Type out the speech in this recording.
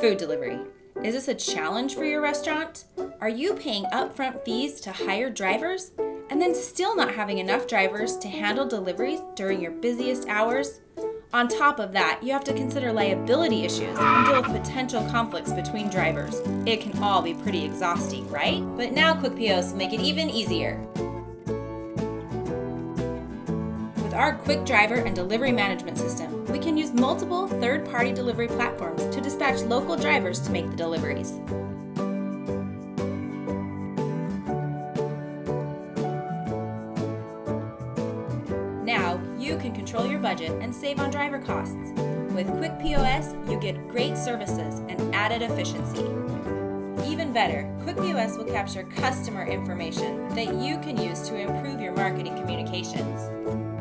Food delivery. Is this a challenge for your restaurant? Are you paying upfront fees to hire drivers and then still not having enough drivers to handle deliveries during your busiest hours? On top of that, you have to consider liability issues and deal with potential conflicts between drivers. It can all be pretty exhausting, right? But now KwickPOS make it even easier. With our Kwick Driver and Delivery Management System, we multiple third party delivery platforms to dispatch local drivers to make the deliveries. Now, you can control your budget and save on driver costs. With Kwick POS, you get great services and added efficiency. Even better, Kwick POS will capture customer information that you can use to improve your marketing communications.